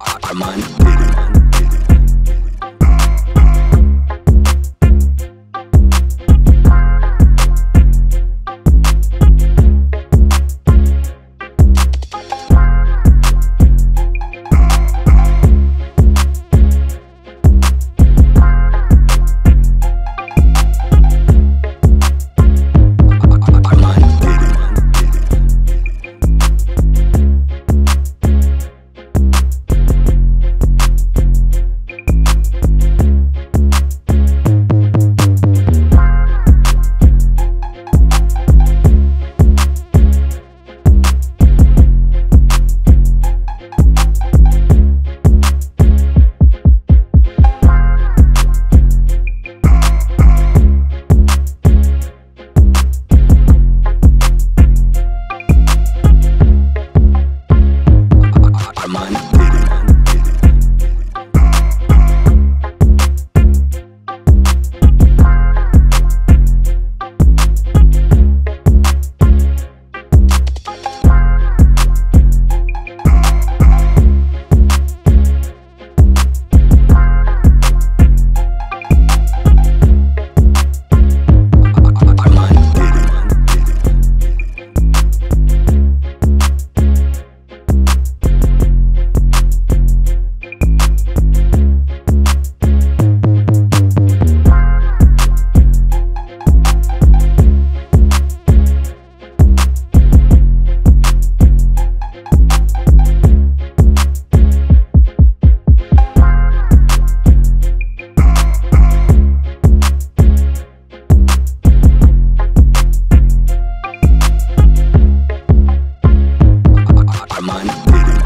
Armand. Wait a